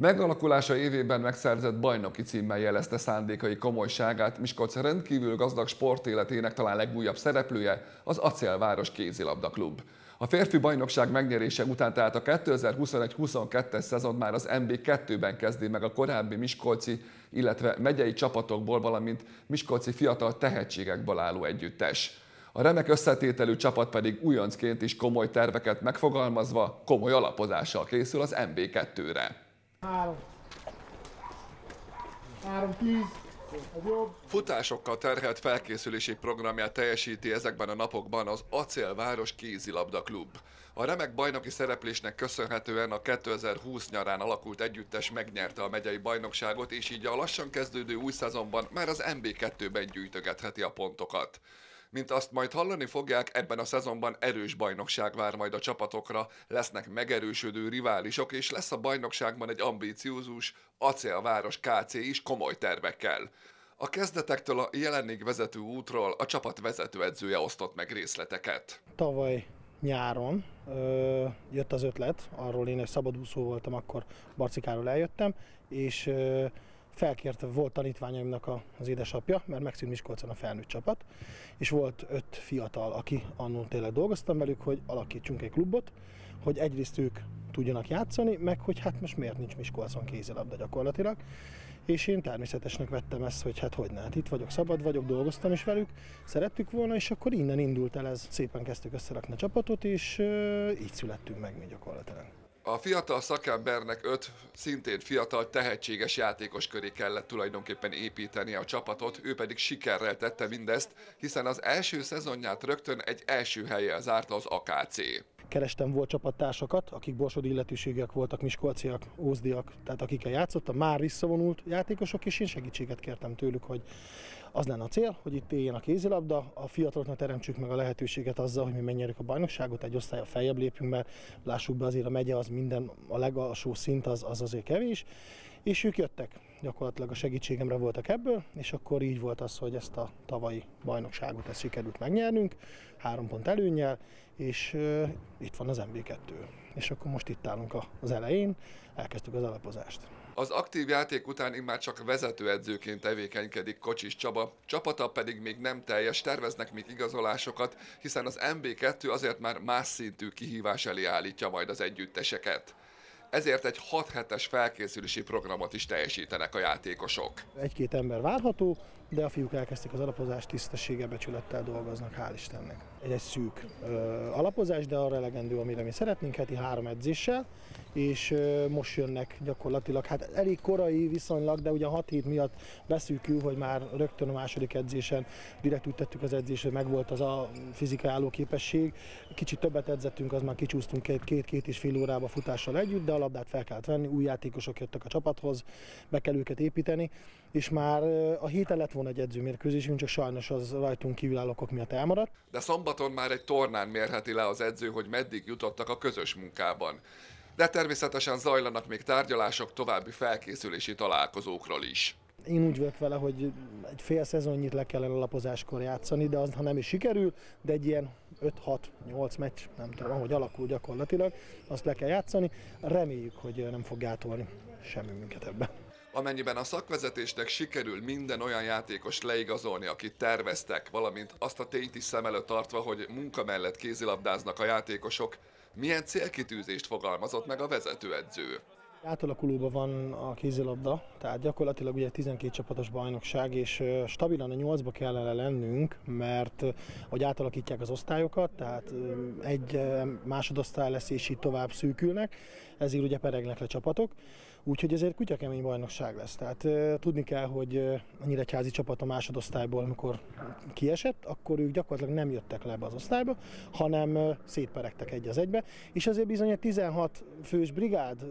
Megalakulása évében megszerzett bajnoki címmel jelezte szándékai komolyságát Miskolc rendkívül gazdag sportéletének talán legújabb szereplője, az Acélváros kézilabda klub. A férfi bajnokság megnyerése után tehát a 2021-22-es szezon már az MB2-ben kezdi meg a korábbi Miskolci, illetve megyei csapatokból, valamint Miskolci fiatal tehetségekből álló együttes. A remek összetételű csapat pedig újoncként is komoly terveket megfogalmazva, komoly alapozással készül az MB2-re. Három. Három, tíz. Futásokkal terhelt felkészülési programját teljesíti ezekben a napokban az Acélváros kézilabda klub. A remek bajnoki szereplésnek köszönhetően a 2020 nyarán alakult együttes megnyerte a megyei bajnokságot, és így a lassan kezdődő új szezonban már az MB2-ben gyűjtögetheti a pontokat. Mint azt majd hallani fogják, ebben a szezonban erős bajnokság vár majd a csapatokra, lesznek megerősödő riválisok, és lesz a bajnokságban egy ambíciózus Acélváros KC is komoly tervekkel. A kezdetektől a jelenig vezető útról a csapat vezetőedzője osztott meg részleteket. Tavaly nyáron ö, jött az ötlet, arról én egy szabadúszó voltam, akkor Barcikáról eljöttem, és ö, felkérte, volt tanítványaimnak az édesapja, mert megszűnt Miskolcon a felnőtt csapat, és volt öt fiatal, aki annól tényleg dolgoztam velük, hogy alakítsunk egy klubot, hogy egyrészt ők tudjanak játszani, meg hogy hát most miért nincs Miskolcon kézilabda gyakorlatilag. És én természetesnek vettem ezt, hogy hát hogy ne, hát itt vagyok, szabad vagyok, dolgoztam is velük, szerettük volna, és akkor innen indult el ez. Szépen kezdtük összerakni a csapatot, és így születtünk meg mi gyakorlatilag. A fiatal szakembernek öt szintén fiatal, tehetséges játékos köré kellett tulajdonképpen építeni a csapatot, ő pedig sikerrel tette mindezt, hiszen az első szezonját rögtön egy első helyen zárta az AKC. Kerestem volt csapattársakat, akik borsodi illetőségek voltak, miskolciak, ózdiak, tehát akikkel játszottam, már visszavonult játékosok, és én segítséget kértem tőlük, hogy az lenne a cél, hogy itt éljen a kézilabda, a fiataloknak teremtsük meg a lehetőséget azzal, hogy mi megnyerjük a bajnokságot, egy osztálya feljebb lépünk, mert lássuk be azért a megye az minden, a legalsó szint az, az azért kevés, és ők jöttek, gyakorlatilag a segítségemre voltak ebből, és akkor így volt az, hogy ezt a tavalyi bajnokságot ezt sikerült megnyernünk, három pont előnyel, és uh, itt van az MB2. És akkor most itt állunk az elején, elkezdtük az alapozást. Az aktív játék után immár csak vezetőedzőként tevékenykedik Kocsis Csaba, csapata pedig még nem teljes, terveznek még igazolásokat, hiszen az MB2 azért már más szintű kihívás elé állítja majd az együtteseket ezért egy 6 hetes felkészülési programot is teljesítenek a játékosok. Egy-két ember várható, de a fiúk elkezdték az alapozást, tisztessége, becsülettel dolgoznak, hál' Istennek. Egy, egy szűk alapozás, de arra elegendő, amire mi szeretnénk, heti három edzéssel, és most jönnek gyakorlatilag, hát elég korai viszonylag, de ugye a 6 hét miatt beszűkül, hogy már rögtön a második edzésen direkt úgy tettük az edzésre, meg volt az a fizikai álló képesség. Kicsit többet edzettünk, az már kicsúsztunk két-két és fél órába futással együtt, de a labdát fel kellett venni, új játékosok jöttek a csapathoz, be kell őket építeni, és már a héten lett volna egy edzőmérkőzésünk, csak sajnos az rajtunk kívülálló okok miatt elmaradt. De szombaton már egy tornán mérheti le az edző, hogy meddig jutottak a közös munkában. De természetesen zajlanak még tárgyalások további felkészülési találkozókról is. Én úgy vagyok vele, hogy egy fél szezonnyit le kellene lapozáskor játszani, de az, ha nem is sikerül, de egy ilyen 5-6-8 meccs, nem tudom, ahogy alakul gyakorlatilag, azt le kell játszani. Reméljük, hogy nem fog gátolni semmi minket ebben. Amennyiben a szakvezetésnek sikerül minden olyan játékos leigazolni, akit terveztek, valamint azt a tényt is szem előtt tartva, hogy munka mellett kézilabdáznak a játékosok, milyen célkitűzést fogalmazott meg a vezetőedző? Átalakulóban van a kézilabda, tehát gyakorlatilag ugye 12 csapatos bajnokság, és stabilan a 8-ba kellene lennünk, mert hogy átalakítják az osztályokat, tehát egy másodosztály lesz, és így tovább szűkülnek, ezért ugye peregnek le csapatok. Úgyhogy ezért kutya kemény bajnokság lesz. Tehát tudni kell, hogy a Nyíregyházi csapat a másodosztályból, amikor kiesett, akkor ők gyakorlatilag nem jöttek le ebbe az osztályba, hanem szétperegtek egy az egybe, és azért bizony egy 16 fős brigád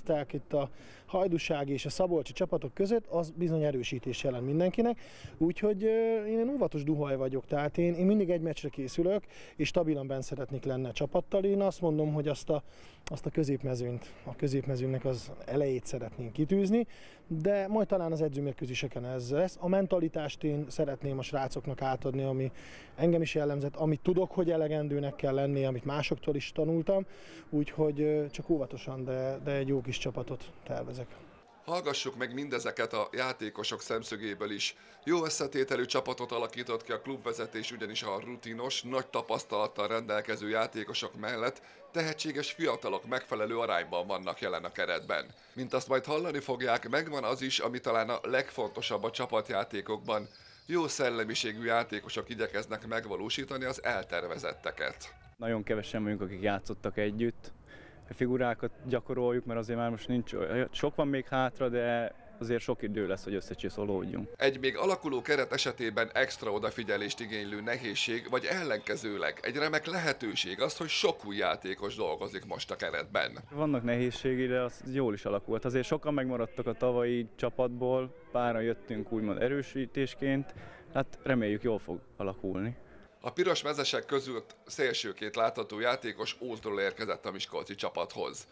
szétozták itt a Hajdúság és a Szabolcsi csapatok között, az bizony erősítés jelent mindenkinek. Úgyhogy én óvatos duhaj vagyok, tehát én, én mindig egy meccsre készülök, és stabilan benne szeretnék lenni a csapattal. Én azt mondom, hogy azt a, azt a középmezőnyt, a középmezőnek az elejét szeretnénk kitűzni, de majd talán az edzőmérkőzéseken ez lesz. A mentalitást én szeretném a srácoknak átadni, ami engem is jellemzett, amit tudok, hogy elegendőnek kell lenni, amit másoktól is tanultam, úgyhogy csak óvatosan, de, de egy jó kis kis csapatot tervezek. Hallgassuk meg mindezeket a játékosok szemszögéből is. Jó összetételű csapatot alakított ki a klubvezetés, ugyanis a rutinos, nagy tapasztalattal rendelkező játékosok mellett tehetséges fiatalok megfelelő arányban vannak jelen a keretben. Mint azt majd hallani fogják, megvan az is, ami talán a legfontosabb a csapatjátékokban. Jó szellemiségű játékosok igyekeznek megvalósítani az eltervezetteket. Nagyon kevesen vagyunk, akik játszottak együtt, figurákat gyakoroljuk, mert azért már most nincs, sok van még hátra, de azért sok idő lesz, hogy összecsiszolódjunk. Egy még alakuló keret esetében extra odafigyelést igénylő nehézség, vagy ellenkezőleg egy remek lehetőség az, hogy sok új játékos dolgozik most a keretben. Vannak nehézségei, de az jól is alakult. Azért sokan megmaradtak a tavalyi csapatból, páran jöttünk úgymond erősítésként, hát reméljük jól fog alakulni. A piros mezesek között szélsőként látható játékos Ózdról érkezett a Miskolci csapathoz.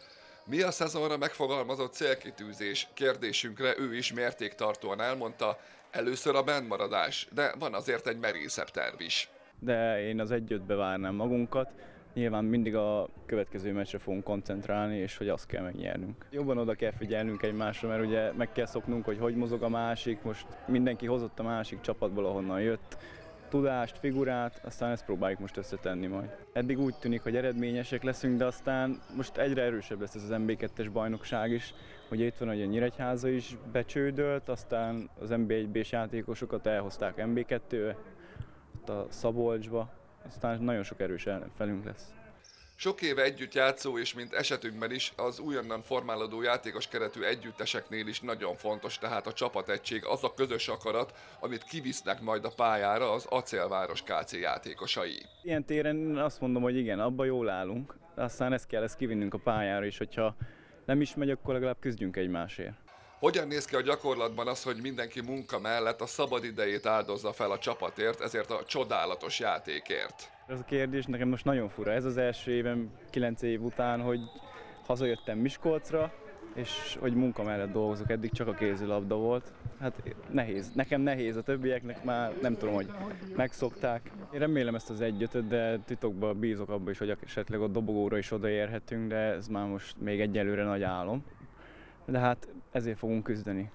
Mi a szezonra megfogalmazott célkitűzés? Kérdésünkre ő is mértéktartóan elmondta, először a bennmaradás, de van azért egy merészebb terv is. De én az egyötbe várnám magunkat, nyilván mindig a következő meccsre fogunk koncentrálni, és hogy azt kell megnyernünk. Jobban oda kell figyelnünk egymásra, mert ugye meg kell szoknunk, hogy hogy mozog a másik, most mindenki hozott a másik csapatból, ahonnan jött, tudást, figurát, aztán ezt próbáljuk most összetenni majd. Eddig úgy tűnik, hogy eredményesek leszünk, de aztán most egyre erősebb lesz ez az MB2-es bajnokság is. Ugye itt van, hogy a Nyíregyháza is becsődölt, aztán az MB1-B-s játékosokat elhozták MB2-be, ott a Szabolcsba, aztán nagyon sok erős felünk lesz. Sok éve együtt játszó, és mint esetünkben is, az újonnan formálódó játékos keretű együtteseknél is nagyon fontos, tehát a csapategység, az a közös akarat, amit kivisznek majd a pályára az Acélváros KC játékosai. Ilyen téren azt mondom, hogy igen, abba jól állunk, aztán ezt kell ezt kivinnünk a pályára is, hogyha nem is megy, akkor legalább küzdjünk egymásért. Hogyan néz ki a gyakorlatban az, hogy mindenki munka mellett a szabad idejét áldozza fel a csapatért, ezért a csodálatos játékért? Ez a kérdés nekem most nagyon fura. Ez az első évem 9 év után, hogy hazajöttem Miskolcra, és hogy munka mellett dolgozok, eddig csak a kézilabda volt. Hát nehéz, nekem nehéz, a többieknek már nem tudom, hogy megszokták. Én remélem ezt az egyötöt, de titokban bízok abban is, hogy esetleg a dobogóra is odaérhetünk, de ez már most még egyelőre nagy álom de hát ezért fogunk küzdeni.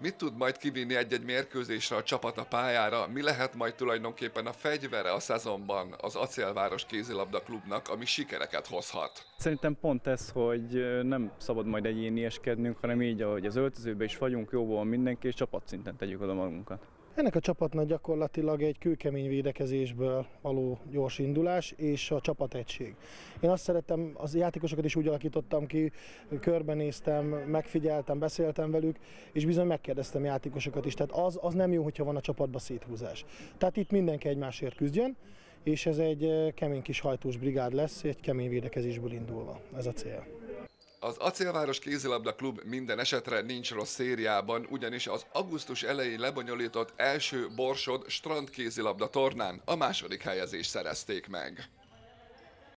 Mit tud majd kivinni egy-egy mérkőzésre a csapat a pályára? Mi lehet majd tulajdonképpen a fegyvere a szezonban az Acélváros kézilabda klubnak, ami sikereket hozhat? Szerintem pont ez, hogy nem szabad majd egyénieskednünk, hanem így, ahogy az öltözőben is vagyunk, jóból mindenki, és csapatszinten tegyük oda magunkat. Ennek a csapatnak gyakorlatilag egy kőkemény védekezésből való gyors indulás és a csapategység. Én azt szerettem, az játékosokat is úgy alakítottam ki, körbenéztem, megfigyeltem, beszéltem velük, és bizony megkérdeztem játékosokat is. Tehát az, az nem jó, hogyha van a csapatban széthúzás. Tehát itt mindenki egymásért küzdjön, és ez egy eh, kemény kis hajtós brigád lesz, egy kemény védekezésből indulva. Ez a cél. Az Acélváros kézilabda klub minden esetre nincs rossz szériában, ugyanis az augusztus elején lebonyolított első Borsod strand kézilabda tornán a második helyezést szerezték meg.